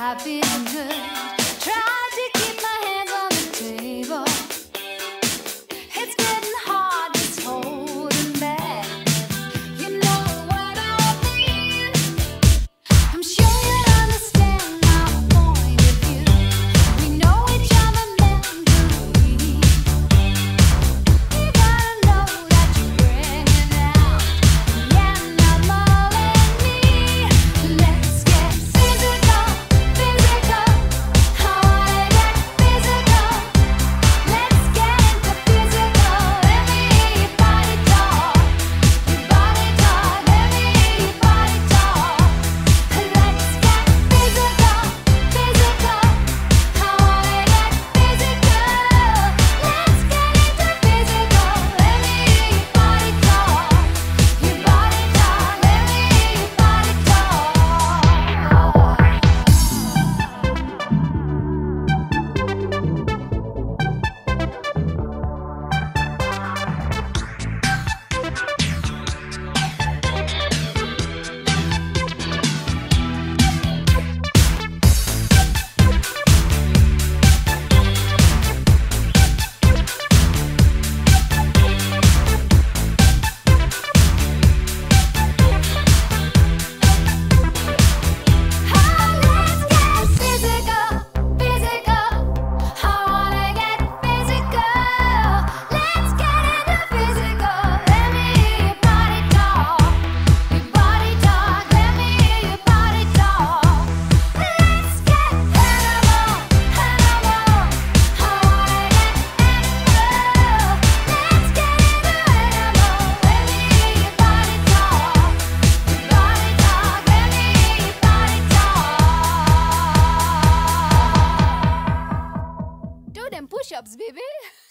happy and good. Try Peps!